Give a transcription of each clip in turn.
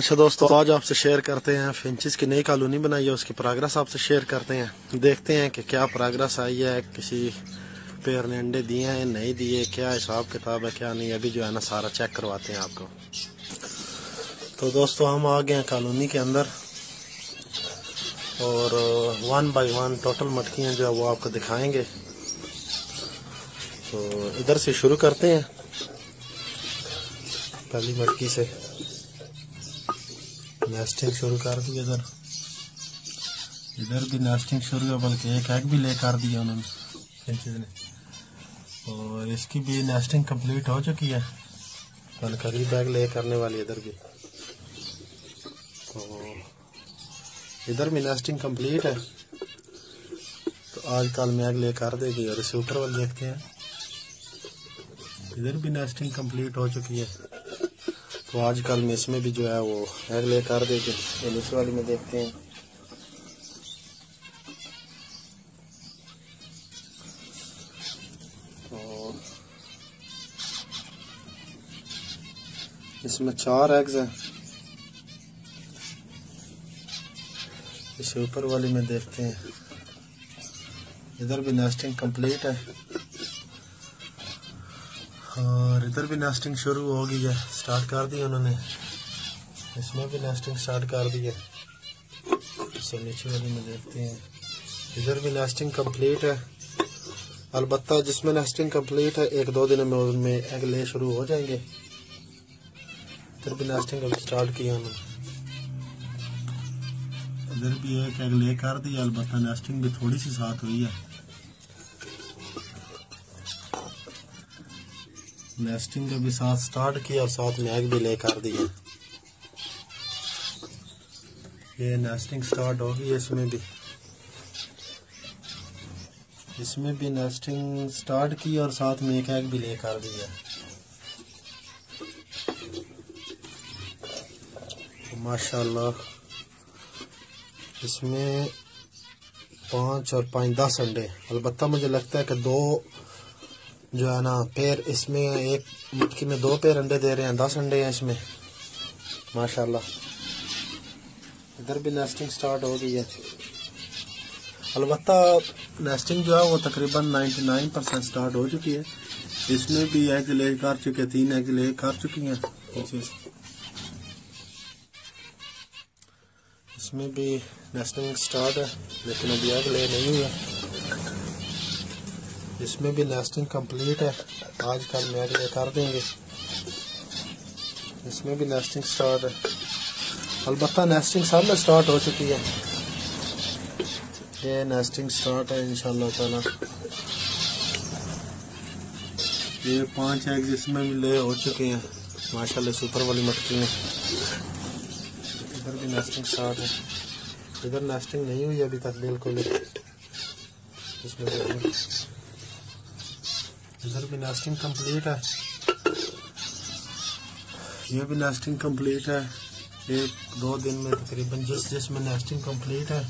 अच्छा दोस्तों तो आज आपसे शेयर करते हैं फिंचिस की नई कॉलोनी बनाई है, उसकी प्रोग्रेस आपसे शेयर करते हैं। देखते हैं कि क्या प्रोग्रेस आई है, किसी पेड़ ने अंडे दिए हैं, नहीं दिए, क्या हिसाब किताब है, क्या नहीं, अभी जो है ना सारा चेक करवाते हैं आपको। तो दोस्तों, हम आ गए हैं कॉलोनी के अंदर, और वन बाय वन टोटल मटकियाँ जो है वो आपको दिखाएँगे। तो इधर से शुरू करते हैं, पहली मटकी से। नेस्टिंग शुरू कर दी इधर। इधर भी नेस्टिंग शुरू है, बल्कि एक एग भी ले कर दिया उन्होंने फिंचज ने। और इसकी भी नेस्टिंग कंप्लीट हो चुकी है। कल करीब एग ले करने वाली इधर भी। तो इधर भी नेस्टिंग कंप्लीट है। तो आज कल में एग ले कर देगी और इसे ऊपर वाले देखते हैं। इधर भी नेस्टिंग कंप्लीट हो चुकी है। तो आजकल में इसमें भी जो है वो एग ले कर देगी तो नीचे वाली में देखते हैं। तो इसमें चार एग्स हैं। इसे ऊपर वाली में देखते हैं। इधर भी नेस्टिंग कंप्लीट है। और इधर भी नेस्टिंग शुरू हो गई है। स्टार्ट कर दी उन्होंने। इसमें भी नेस्टिंग स्टार्ट कर दी है। इसे नीचे वाली में देखते हैं। इधर भी नेस्टिंग कंप्लीट है। अलबत्ता जिसमें नेस्टिंग कंप्लीट है, एक दो दिन में उनमें एग ले शुरू हो जाएँगे। इधर भी नेस्टिंग अभी स्टार्ट किया उन्होंने। इधर भी एक एग ले कर दी अलबत्ता नेस्टिंग भी थोड़ी सी साथ हुई है। नेस्टिंग का भी साथ स्टार्ट किया और साथ में एग भी ले कर दिया। ये नेस्टिंग स्टार्ट हो गई इसमें भी। इसमें भी नेस्टिंग स्टार्ट की और साथ में एक एग भी ले कर दिया। माशाल्लाह। इसमें पाँच और पाँच, दस अंडे। अलबत्ता मुझे लगता है कि दो जो है ना, पैर इसमें एक मटकी में दो पैर अंडे दे रहे हैं, दस अंडे हैं इसमें। माशाल्लाह। इधर भी नेस्टिंग स्टार्ट हो गई है। अलबत्ता नेस्टिंग जो है वो तकरीबन 99 परसेंट स्टार्ट हो चुकी है। इसमें भी एग ले कर चुके, तीन एग ले कर चुकी हैं। इसमें भी नेस्टिंग स्टार्ट है, लेकिन अभी एग ले नहीं हुआ। इसमें भी नेस्टिंग कंप्लीट है। आज कल में अगले कर देंगे। इसमें भी नेस्टिंग स्टार्ट है। अलबत्ता नेस्टिंग सब में स्टार्ट हो चुकी है। ये नेस्टिंग स्टार्ट है, इंशाल्लाह ताला। ये पाँच एग्स इसमें भी ले हो चुके हैं। माशाल्लाह सुपर वाली मटकी में इधर भी नेस्टिंग स्टार्ट है। इधर नेस्टिंग नहीं हुई अभी तक, बिल्कुल इसमें इधर भी नेस्टिंग कंप्लीट है। ये भी नेस्टिंग कंप्लीट है। एक, दो दिन में तकरीबन जिस जिसमें नेस्टिंग कंप्लीट है,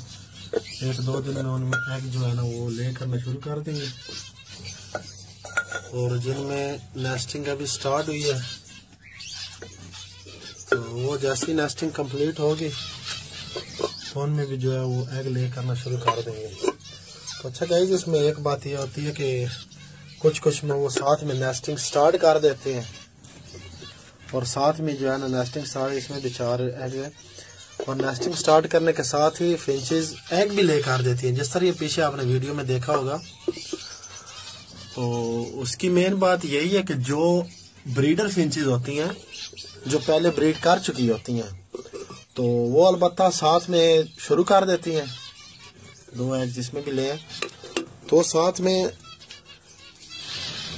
एक, दो दिन में उनमें एग जो है ना वो ले करना शुरू कर देंगे। और जिनमें नेस्टिंग अभी स्टार्ट हुई है तो वो जैसी नेस्टिंग कंप्लीट होगी तो उनमें भी जो है वो एग ले करना शुरू कर देंगे। तो अच्छा गाइज़ इसमें एक बात ये होती है कि कुछ कुछ में वो साथ में नेस्टिंग स्टार्ट कर देते हैं। और साथ में जो है ना नेस्टिंग स्टार्ट इसमें एग है। और नेस्टिंग स्टार्ट करने के साथ ही फिंचेस एग भी ले कर देती हैं। जिस तरह ये पीछे आपने वीडियो में देखा होगा। तो उसकी मेन बात यही है कि जो ब्रीडर फिंचेस होती हैं, जो पहले ब्रीड कर चुकी होती हैं तो वो अलबत्ता साथ में शुरू कर देती हैं। दो एग जिसमें भी ले तो साथ में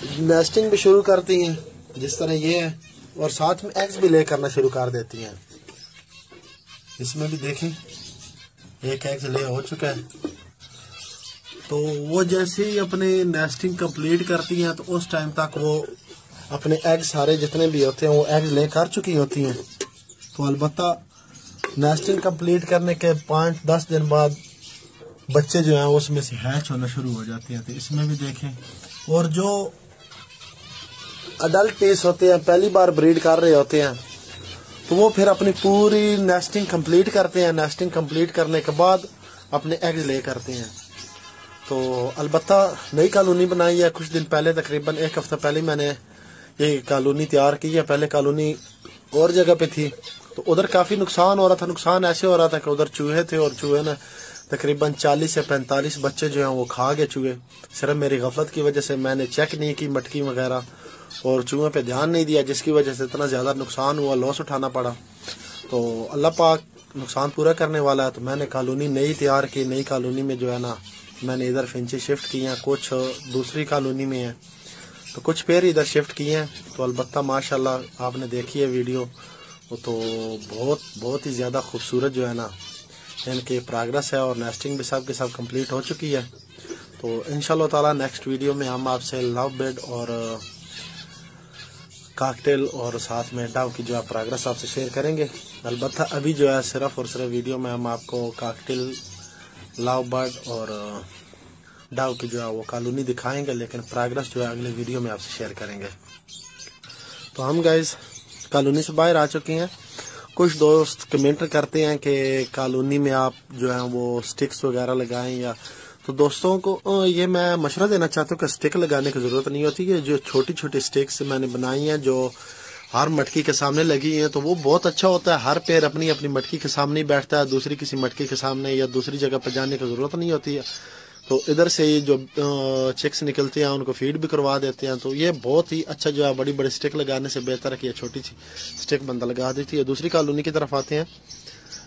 नेस्टिंग भी शुरू करती हैं, जिस तरह ये है, और साथ में एग्स भी ले करना शुरू कर देती हैं। इसमें भी देखें, एक एग्स ले हो चुका है। तो वो जैसे ही अपने नेस्टिंग कंप्लीट करती हैं तो उस टाइम तक वो अपने एग सारे जितने भी होते हैं, वो एग्स ले कर चुकी होती हैं। तो अलबत् नेस्टिंग कंप्लीट करने के पाँच, दस दिन बाद बच्चे जो हैं, उसमें से हैच होना शुरू हो जाते हैं। तो इसमें भी देखें, और जो अडल्ट पीस होते हैं, पहली बार ब्रीड कर रहे होते हैं। तो वो फिर अपनी पूरी नेस्टिंग कंप्लीट करते हैं। नेस्टिंग कंप्लीट करने के बाद अपने एग्ज ले करते हैं। तो अलबत् नई कॉलोनी बनाई है। कुछ दिन पहले, तकरीबन एक हफ़्ता पहले मैंने ये कॉलोनी तैयार की है। पहले कॉलोनी और जगह पे थी। तो उधर काफ़ी नुकसान हो रहा था। नुकसान ऐसे हो रहा था कि उधर चूहे थे और चूहे ने तकरीबन 40 से 45 बच्चे जो हैं वो खा गए चूहे। सिर्फ़ मेरी गफलत की वजह से मैंने चेक नहीं की, मटकी वगैरह। और चूहे पे ध्यान नहीं दिया, जिसकी वजह से इतना ज़्यादा नुकसान हुआ लॉस उठाना पड़ा। तो अल्लाह पाक नुकसान पूरा करने वाला है तो मैंने कॉलोनी नई तैयार की, नई कॉलोनी में जो है ना, मैंने इधर फिंची शिफ्ट की हैं, कुछ दूसरी कॉलोनी में है। तो कुछ पेड़ इधर शिफ्ट किए हैं तो अलबत्ता माशाल्लाह आपने देखी है वीडियो तो बहुत बहुत ही ज़्यादा खूबसूरत जो है ना, इनके प्रोग्रेस है और नेस्टिंग भी सब के सब कंप्लीट हो चुकी है। तो इन ताला नेक्स्ट वीडियो में हम आपसे लव बेड और काकटेल और साथ में डाव की जो है प्रोग्रेस आपसे शेयर करेंगे। अलबत् अभी जो है सिर्फ़ और सिर्फ़ वीडियो में हम आपको काकटेल लव बर्ड और डाव की जो है वो कॉलोनी दिखाएँगे, लेकिन प्रोग्रेस जो है अगले वीडियो में आपसे शेयर करेंगे। तो हम गाइज़ कॉलोनी से बाहर आ चुके हैं। कुछ दोस्त कमेंट करते हैं कि कॉलोनी में आप जो है वो स्टिक्स वगैरह लगाएँ या तो दोस्तों को ये मैं मशवरा देना चाहता हूँ कि स्टिक लगाने की ज़रूरत नहीं होती। है जो छोटी छोटी स्टिक्स मैंने बनाई हैं, जो हर मटकी के सामने लगी है तो वो बहुत अच्छा होता है। हर पैर अपनी अपनी मटकी के सामने ही बैठता है, दूसरी किसी मटकी के सामने या दूसरी जगह पर जाने की ज़रूरत नहीं होती है। तो इधर से ही जो चिक्स निकलते हैं, उनको फ़ीड भी करवा देते हैं। तो ये बहुत ही अच्छा जो है बड़ी बड़ी स्टिक लगाने से बेहतर है कि ये छोटी सी स्टिक बंदा लगा देती है। दूसरी कॉलोनी की तरफ़ आते हैं।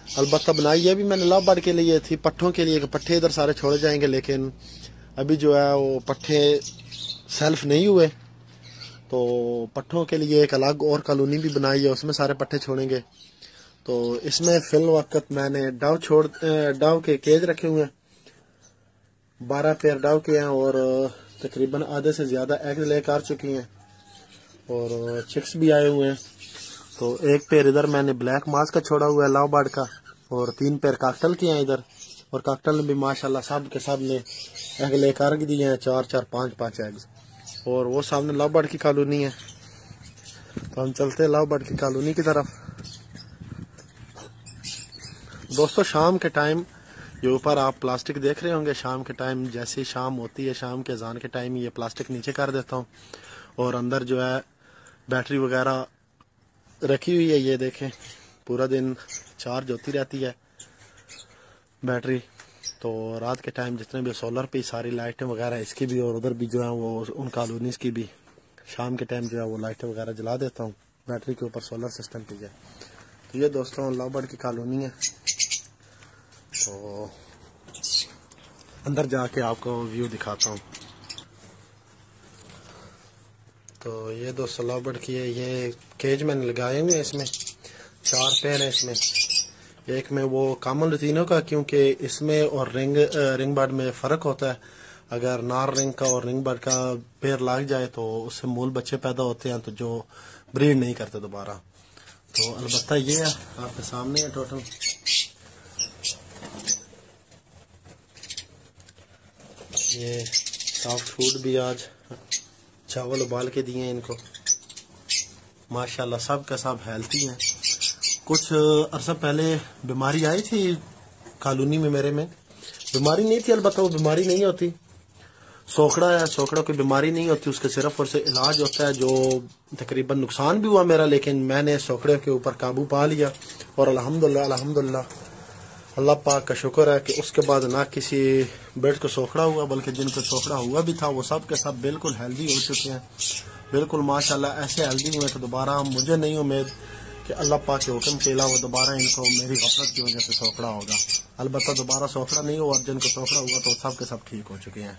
अलबत्ता बनाई ये भी मैंने लव बर्ड के लिए थी, पट्ठों के लिए पट्ठे इधर सारे छोड़े जाएँगे, लेकिन अभी जो है वो पट्ठे सेल्फ नहीं हुए। तो पट्ठों के लिए एक अलग और कॉलोनी भी बनाई है, उसमें सारे पट्टे छोड़ेंगे। तो इसमें फिल वक्त मैंने डाव छोड़ डाव के केज रखे हुए हैं। बारह पेयर डाव के हैं और तकरीबन आधे से ज़्यादा एग लेकर चुकी हैं। और चिक्स भी आए हुए हैं। तो एक पेयर इधर मैंने ब्लैक मास का छोड़ा हुआ है लाव का, और तीन पेयर काकटल के हैं इधर। और काकटल भी माशाल्लाह सब के सबने एग लेकर दिए हैं, चार चार, पाँच पाँच एग्स। और वो सामने लाव की कॉलोनी है। तो हम चलते हैं लाव की कॉलोनी की तरफ़। दोस्तों, शाम के टाइम जो ऊपर आप प्लास्टिक देख रहे होंगे, शाम के टाइम जैसे शाम होती है, शाम के अजान के टाइम ये प्लास्टिक नीचे कर देता हूँ। और अंदर जो है बैटरी वगैरह रखी हुई है, ये देखें। पूरा दिन चार्ज होती रहती है, बैटरी। तो रात के टाइम जितने भी सोलर पे सारी लाइटें वगैरह, इसकी भी और उधर भी जो है वो, उन कॉलोनीज की भी, शाम के टाइम जो है वो लाइटें वगैरह जला देता हूँ, बैटरी के ऊपर सोलर सिस्टम की है तो ये दोस्तों लवबर्ड की कॉलोनी है। तो अंदर जाके आपको व्यू दिखाता हूँ। तो ये दो सलाबट की है। ये केज मैंने लगाए हुए हैं इसमें। चार पैर हैं इसमें। एक में वो कामन रतीनों का, क्योंकि इसमें और रिंग रिंग बर्ड में फ़र्क होता है। अगर नार रिंग का और रिंग बर्ड का पैर लग जाए तो उससे मूल बच्चे पैदा होते हैं तो जो ब्रीड नहीं करते दोबारा। तो अलबत्ता ये है, आपके सामने है टोटल ये सॉफ्ट फ़ूड भी आज चावल उबाल के दिए इनको। माशाल्लाह, सब का सब हेल्थी हैं। कुछ अरसा पहले बीमारी आई थी कॉलोनी में मेरे में। बीमारी नहीं थी, अलबत्त वो बीमारी नहीं होती। सोखड़ा है, सोखड़ा कोई बीमारी नहीं होती, उसके सिर्फ़ और से इलाज होता है, जो तकरीबन नुकसान भी हुआ मेरा, लेकिन मैंने सोखड़े के ऊपर काबू पा लिया और अल्हम्दुलिल्लाह अल्हम्दुलिल्लाह अल्लाह पाक का शुक्र है कि उसके बाद ना किसी बेड को सोखड़ा हुआ, बल्कि जिनको सोखड़ा हुआ भी था, वो सब के सब बिल्कुल हेल्दी हो चुके हैं। बिल्कुल, माशाल्लाह, ऐसे हेल्दी हुए तो दोबारा मुझे नहीं उम्मीद कि अल्लाह पाक के हुक्म के अलावा दोबारा इनको मेरी गफलत की वजह से सोखड़ा होगा। अलबत्त दोबारा सोखड़ा नहीं हुआ जिनको सोखड़ा हुआ तो सब के सब ठीक हो चुके हैं।